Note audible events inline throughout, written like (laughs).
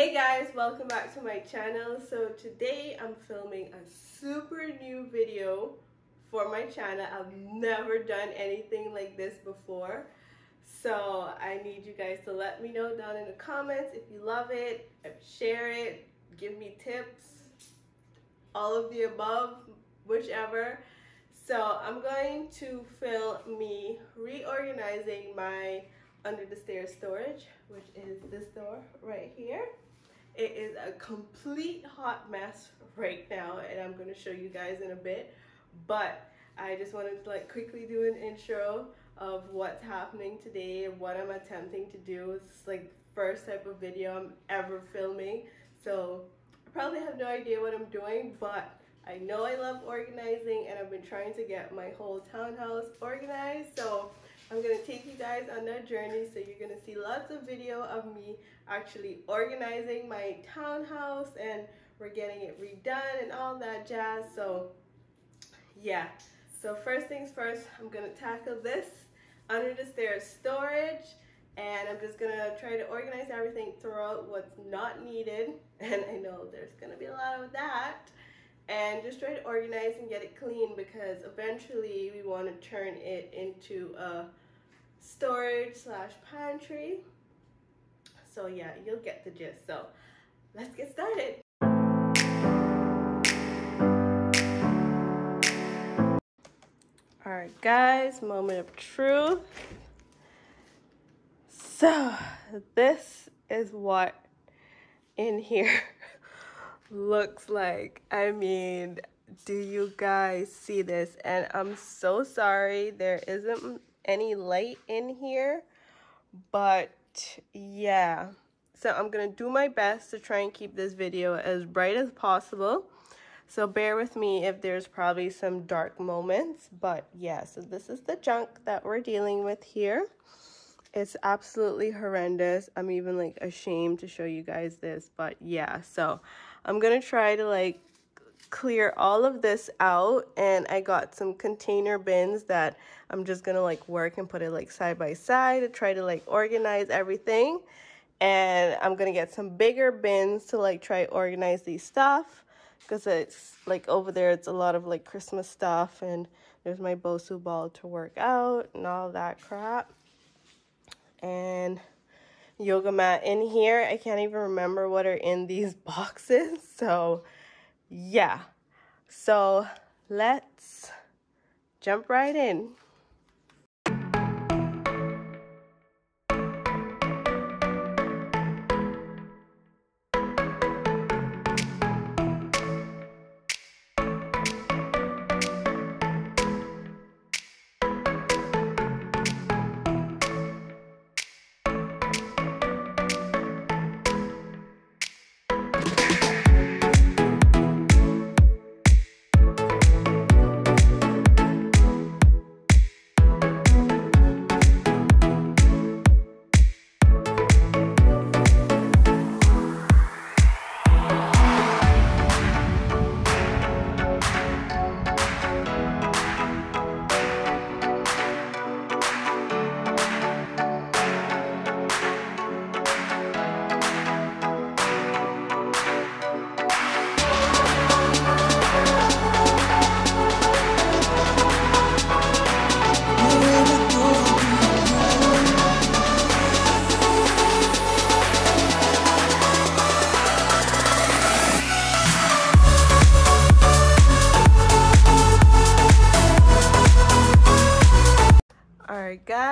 Hey guys, welcome back to my channel. So today I'm filming a super new video for my channel. I've never done anything like this before. So I need you guys to let me know down in the comments if you love it, share it, give me tips, all of the above, whichever. So I'm going to film me reorganizing my under the stairs storage, which is this door right here. It is a complete hot mess right now, and I'm gonna show you guys in a bit. But I just wanted to like quickly do an intro of what's happening today and what I'm attempting to do. It's like first type of video I'm ever filming. So I probably have no idea what I'm doing, but I know I love organizing and I've been trying to get my whole townhouse organized. So I'm gonna take you guys on that journey. So you're gonna see lots of video of me actually organizing my townhouse and we're getting it redone and all that jazz. So yeah, so first things first, I'm gonna tackle this under the stairs storage and I'm just gonna try to organize everything, throw out what's not needed. (laughs) And I know there's gonna be a lot of that and just try to organize and get it clean because eventually we want to turn it into a storage slash pantry so yeah you'll get the gist. So let's get started. All right guys moment of truth. So this is what in here looks like. I mean, do you guys see this? And I'm so sorry there isn't any light in here, but yeah. So I'm going to do my best to try and keep this video as bright as possible. So bear with me if there's probably some dark moments, but yeah, so this is the junk that we're dealing with here. It's absolutely horrendous. I'm even like ashamed to show you guys this, but yeah, so I'm going to try to like clear all of this out and I got some container bins that I'm just to like work and put it like side by side to try to like organize everything. And I'm to get some bigger bins to like try organize these stuff because it's like over there it's a lot of like Christmas stuff and there's my Bosu ball to work out and all that crap. And yoga mat in here. I can't even remember what are in these (laughs) boxes. So yeah. So let's jump right in.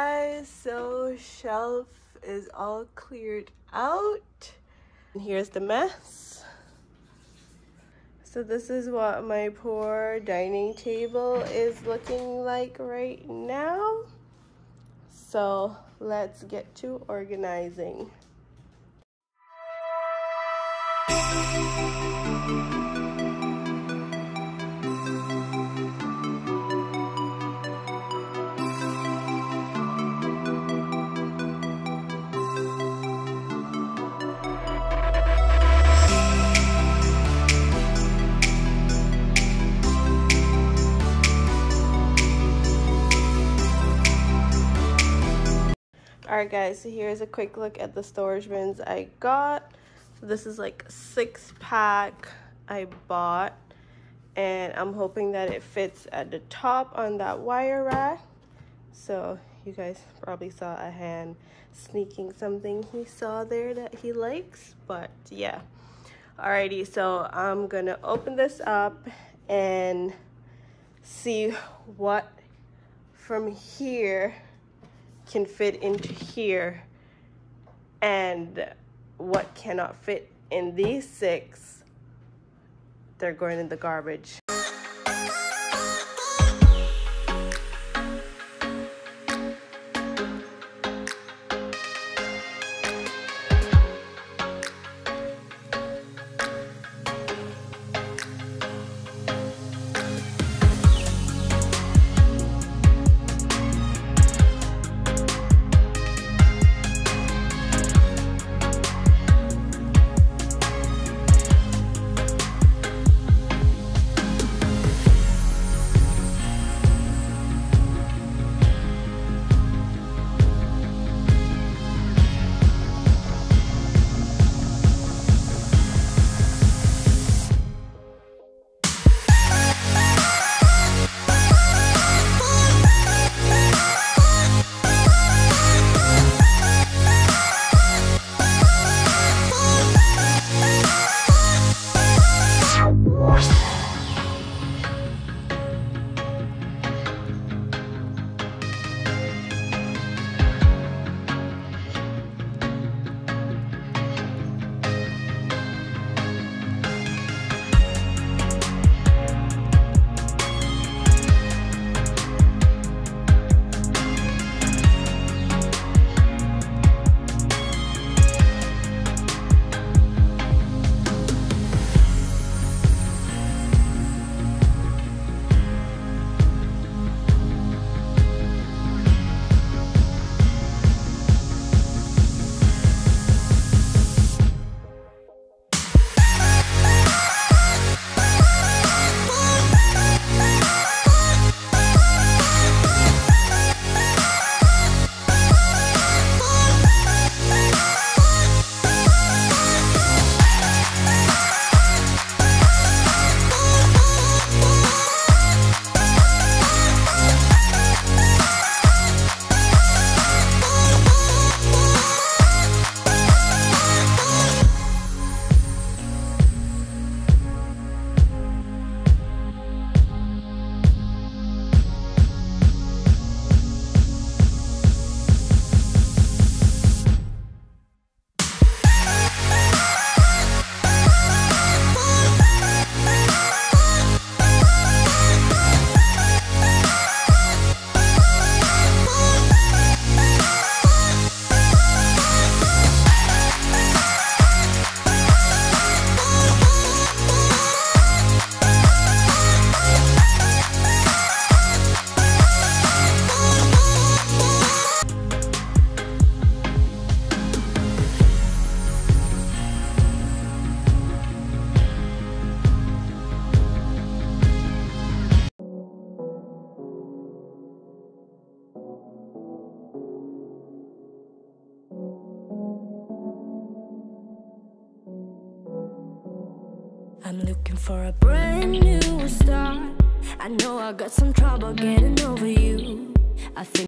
Guys, so shelf is all cleared out. And here's the mess. So this is what my poor dining table is looking like right now. So let's get to organizing. Alright guys, so here's a quick look at the storage bins I got. So this is like six pack I bought and I'm hoping that it fits at the top on that wire rack. So you guys probably saw a hand sneaking something he saw there that he likes, but yeah. Alrighty, so I'm gonna open this up and see what from here can fit into here and what cannot fit in these six they're going in the garbage I'm looking for a brand new start. I know I got some trouble getting over you. I think.